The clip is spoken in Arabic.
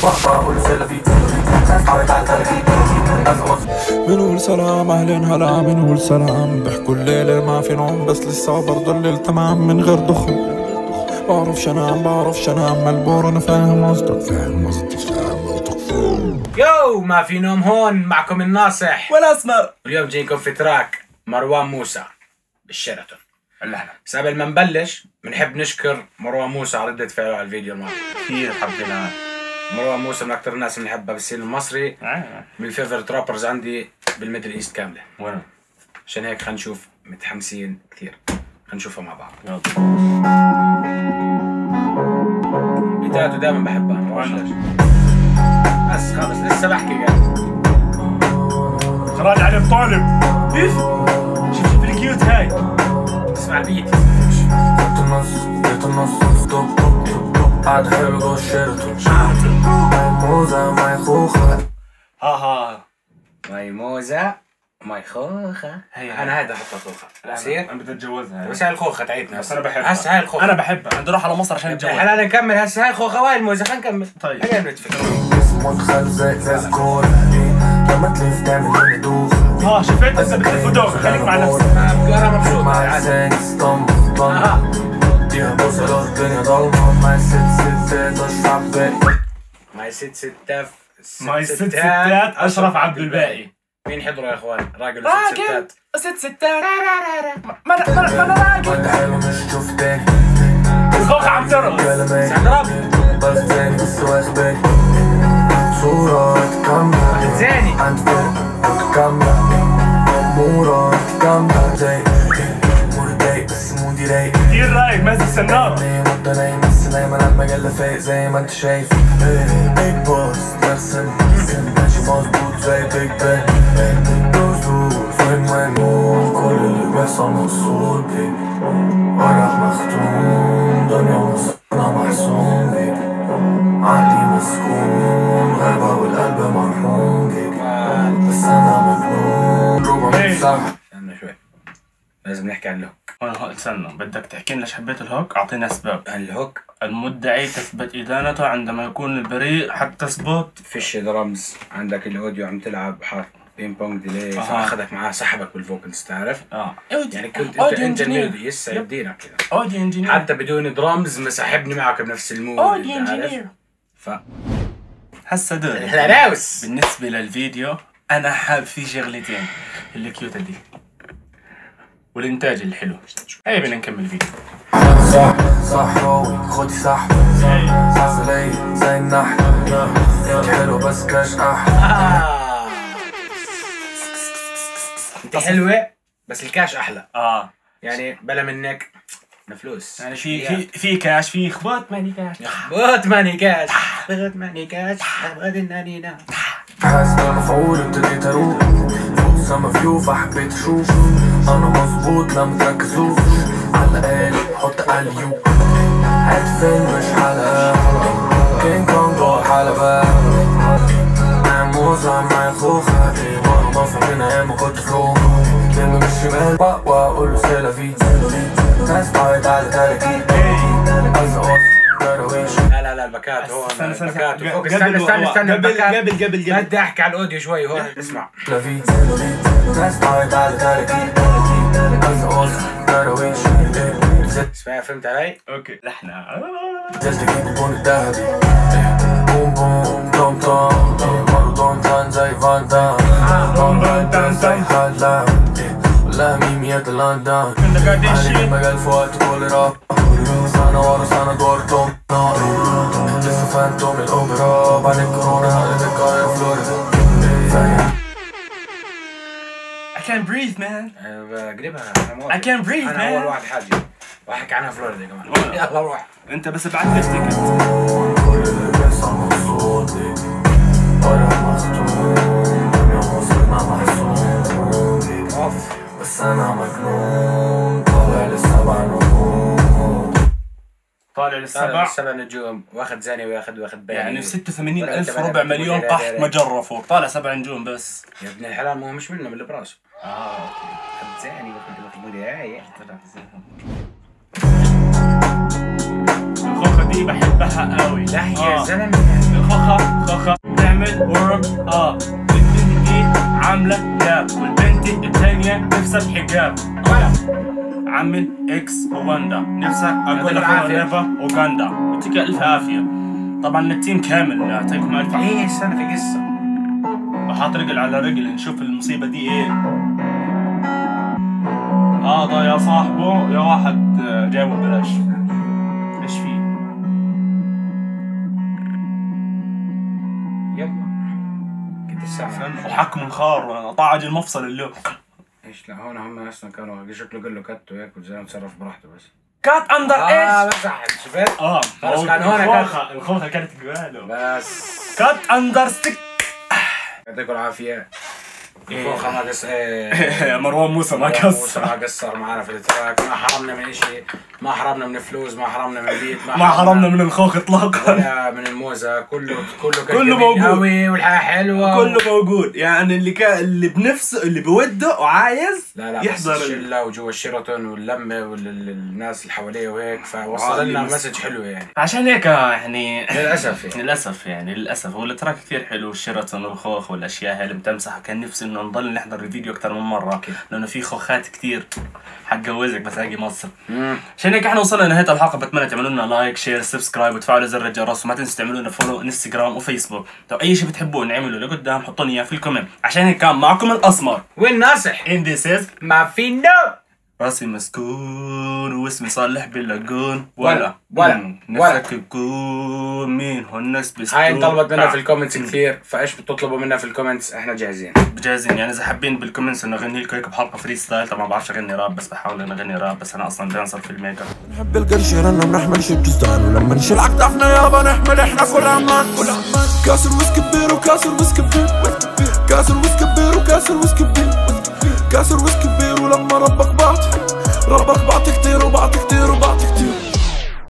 سلفي على تاريخي بنقول سلام اهلين هلا بنقول سلام. بحكوا الليلة ما في نوم بس لسه برضو الليل تمام من غير دخول. بعرفش انام بعرفش انام ملبور أنا فاهم قصدك. فاهم قصدك فاهم قصدك يو ما في نوم هون معكم الناصح. والاسمر واليوم جايكم في تراك مروان موسى بالشيراتون. اللحن بس قبل ما نبلش بنحب نشكر مروان موسى على ردة فعله على الفيديو الماضي. كثير حبيناه مروان موسى من أكثر الناس اللي بنحبها بال scene المصري. آه. من ال favorite rappers عندي بال Middle East كاملة. عشان هيك خلينا نشوف متحمسين كثير. خلينا نشوفها مع بعض. يلا. بتاعته دائما بحبها. بس خلص لسه بحكي قاعد. خراج علي الطالب إيش؟ شوف شوف ال cute هاي. تسمع البيت. خوخة ها ها ماي موزة ماي خوخة هي- أنا هذا احطها خوخة بصير أنا بدي أتجوزها. بس هاي الخوخة تاعتنا بس أنا بحبها. هسه هاي الخوخة. أنا بحبها. بدي أروح على مصر عشان اتجوز هلا نكمل. هسه هاي الخوخة. وهاي الموزة. خلينا نكمل. طيب. خلينا نتفق اسمه دخل زي لما تلف تعمل لي دوخة ها شفت؟ أنت بتلف ودوخ. خليك مع نفسك. أنا مبسوط. مع عادي. لساني اسطمبة أها ديها بوسة لو الدنيا ضلمة مع ست ستات اشرب باقي ماي ست ستات ماي ست ستات اشرف عبد الباقي مين حضروا يا اخوان راجل وست راجل ستات ست ستات ما أنا ما أنا راجل وانت حلو مش شوف تاني الخوخ عم ترقص بس تاني بس واخد بالي صورة كاملة زاني عند فرقة كاملة أمورة كاملة زي ماسك سنارة انت نايم بس نايم على المجلة فايق زي ما انت شايف. بيج بوس نرسم. ماشي مظبوط زي بيج بان دوس وين وين كل اللي بيحصل مقصود بيك ورق مختوم دنيا مصنع محسوم بيك عقلي مسكون غابة والقلب مرحوم بس أنا مجنون. إيه. لازم نحكي عن ال hook وين هو استنى بدك تحكي لنا ليش حبيت ال hook؟ اعطينا أسباب. ال hook؟ المدعي تثبت إدانته عندما يكون البريء حتى تثبت فيش درامز. عندك ال audio عم تلعب حرف ping pong delay. أها. فاخذك معاه سحبك بال vocals تعرف؟ آه. يعني كنت أنت أنت engineer. ال melody يسا يدينا كذا. audio engineer. حتى بدون درامز مسحبني معك بنفس ال mood audio؟ engineer. ف هسا دوري بالنسبة للفيديو أنا حاب فيه شغلتين. الكيوتة دي. والإنتاج الحلو. هيا بدنا نكمل الفيديو. صح صحراوي خدي صح زي زي النحل حلو بس كاش أحلى آه. انت حلوة بس الكاش أحلى. آه. يعني بلا منك. فلوس. يعني في في في كاش في خبط ماني كاش بغت ماني كاش بغت ماني كاش انني نام حاسس مفعول ابتديت أروح. فوق سما فيو فحبيت أشوف. أنا مظبوط لا على الاقل حط اليو هات فيلم مش حلقة كينج كونج جوه الحلبة معايا موزة معايا خوخة. وأنا بفهم من أيام ما كنت في روما كلمة من الشمال بق واقول له سيلافي. ناس تعيط على عايز اقف درويش لا لا لا البكات هو استنى، استنى، قبل- فوق استنى قبل- استنى استنى قبل-. قبل- قبل- قبل. بدي أحكي على الأوديو شوي هون. اسمع. اسمع فهمت علي؟ أوكي. لحنا. بوم بوم توم توم إيه، مارادون كان زي فان دام بوم بوم كان زي هالا والله ميم يا لندن عليك في وقت كل راب. سنة ورا سنة دور توم. لسه phantom الأوبرا بعد الكورونا هقلب القاهرة فلوريدا I can't breathe man. بقلبها أنا موافق. I can't breathe, أنا اول man. واحد حاجي واحكي عنها فلوريدا كمان والله. يلا روح انت بس ابعت لي ticket سبع سبع نجوم. واخد زاني واخد واخد بالي يعني 86 ولا ألف أنت ربع مليون قحط مجرة فوق. طالع سبع نجوم بس. يا ابن الحلال ما هو مش منه من اللي براسه. آه واخد زاني واخد واخد مداية الخوخة دي بحبها قوي. لا يا آه. زلمة. خوخة خوخة تعمل ورك آه. البنت دي عاملة جاب والبنت التانية نفسها بحجاب آه. عامل X اوغندا نفسها أقول لك. ريفا اوغندا يعطيك ألف عافية. طبعا ال team كامل يعطيكم ألف عافية. إيه استنى في قصة. وحاط رجل على رجل نشوف المصيبة دي إيه. هذا يا صاحبه يا واحد آه، جايبه ببلاش. إيش فيه؟ يلا. كنت الساعة. فهمت؟ وحك منخار طاعج المفصل اللي إيش لا هون هم أصلا كانوا شكله قال له كت وهيك والزلمة تصرف براحته بس. كات اندر آه إيش؟ بس شفت؟ آه خلص كان هون الخوخة الخوخة كانت قباله بس. كات اندر ستيك يعطيكم العافية. إيه. خوخة ما قص إيه. مروان موسى ما موسى كسر ما قصر معنا في التراك ما حرمنا من إشي ما حرمنا من فلوس ما حرمنا من بيت ما حرمنا من الخوخ اطلاقا. ولا من الموزة كله كله كان كله موجود. قوي والحياة حلوة. كله موجود. يعني اللي كان اللي بنفسه اللي بودة وعايز لا لا يحضر بس ال- الشلة وجوا الشيراتون واللمة والناس اللي حواليه وهيك فوصل لنا. message حلو يعني. عشان هيك يعني للأسف يعني. للأسف يعني للأسف. هو ال track كثير حلو الشيراتون والخوخ والأشياء هاي اللي متمسحه كان نفسي إنه نضل نحضر الفيديو أكثر من مرة لأنه في خوخات كثير حتجوزك بس أجي مصر. عشان هيك إحنا وصلنا لنهاية الحلقة بتمنى تعملوا لنا like share subscribe وتفعلوا زر الجرس وما تنسوا تعملوا لنا follow انستغرام وفيسبوك لو أي شيء بتحبوه نعمله لقدام حطوا إياه في ال comment عشان هيك كان معكم الأسمر. وين ناصح and this is ما في نو. راسي مسكون واسمي صالح باللاجون ولا- ولا-. نفسك تكون مين هو الناس بيستون هاي انطلبت منا في. ال comments كثير فايش بتطلبوا منا في ال comments؟ إحنا جاهزين. جاهزين. يعني إذا حابين بال comments إنه أغني لكم هيك بحلقه freestyle طبعا ما بعرفش أغني راب بس بحاول إني أغني راب بس أنا أصلا dancer في الميك اب نحب القرش لنا بنحمل شي ولما نشيل عقدافنا يابا نحمل إحنا كل أمان كل أمان كاس الويسكي كبير وكاس الويسكي كبير كاس الويسكي كبير وكاس كبير كاس الويسكي كبير لما ربك بعطي ربك بعطي كتير وبعطي كتير وبعطي كتير